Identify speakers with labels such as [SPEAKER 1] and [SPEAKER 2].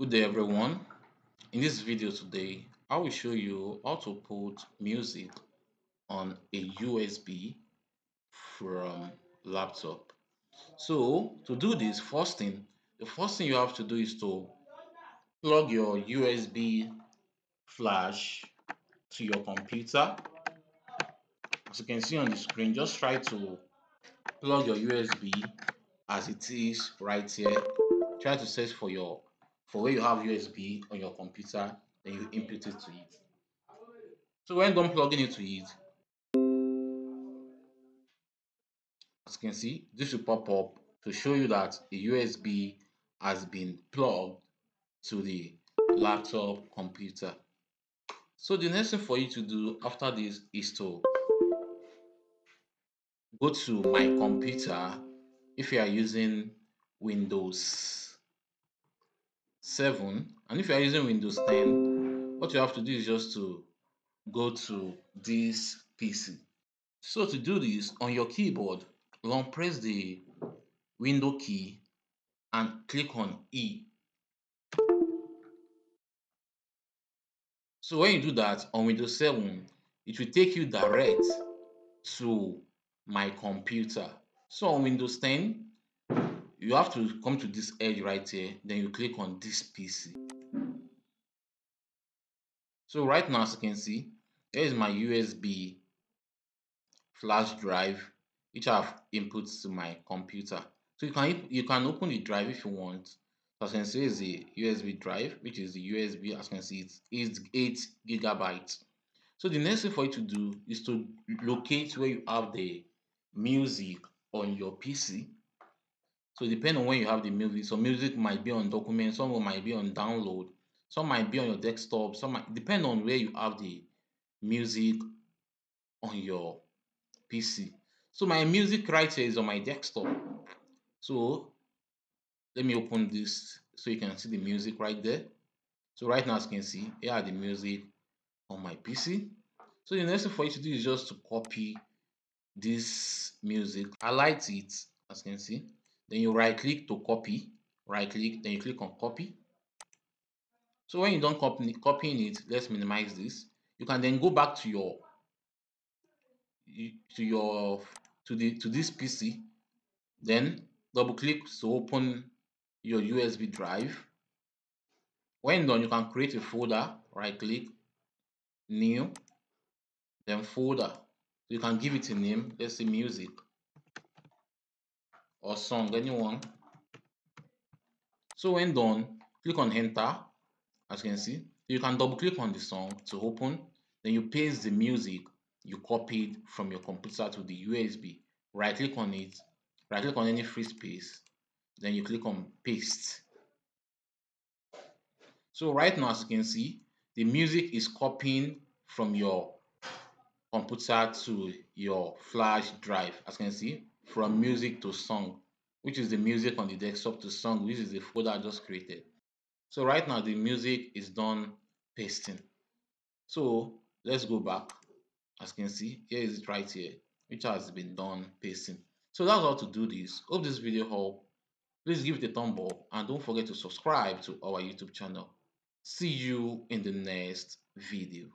[SPEAKER 1] Good day everyone. In this video today, I will show you how to put music on a USB from laptop. So to do this, first thing, the first thing you have to do is to plug your USB flash to your computer. As you can see on the screen, just try to plug your USB as it is right here. Try to search for your for where you have USB on your computer, then you input it to it. So when done plugging it to it, as you can see, this will pop up to show you that the USB has been plugged to the laptop computer. So the next thing for you to do after this is to go to my computer if you are using Windows 7 and if you are using Windows 10 what you have to do is just to go to this PC. So to do this on your keyboard long press the window key and click on E. So when you do that on Windows 7 it will take you direct to my computer. So on Windows 10 you have to come to this edge right here then you click on this pc so right now as you can see here is my usb flash drive which i have inputs to my computer. So you can you can open the drive if you want. As you can see is a usb drive which is the usb as you can see it's 8 gigabytes. So the next thing for you to do is to locate where you have the music on your pc so depending on when you have the music, so music might be on document, some might be on download, some might be on your desktop, some might depend on where you have the music on your PC. So my music right here is on my desktop. So let me open this so you can see the music right there. So right now as you can see, here are the music on my PC. So the next thing for you to do is just to copy this music, highlight it as you can see then you right click to copy right click then you click on copy. So when you don't copy copying it let's minimize this. You can then go back to your to your to the to this pc then double click to open your usb drive. When done you can create a folder right click new then folder. You can give it a name. Let's say music or song, anyone. So when done, click on enter, as you can see. You can double click on the song to open, then you paste the music you copied from your computer to the USB. Right click on it, right click on any free space, then you click on paste. So right now, as you can see, the music is copying from your computer to your flash drive. As you can see, from music to song, which is the music on the desktop to song, which is the folder I just created. So right now the music is done pasting. So let's go back. As you can see, here is it right here, which has been done pasting. So that's how to do this. Hope this video helped. Please give it a thumb up and don't forget to subscribe to our YouTube channel. See you in the next video.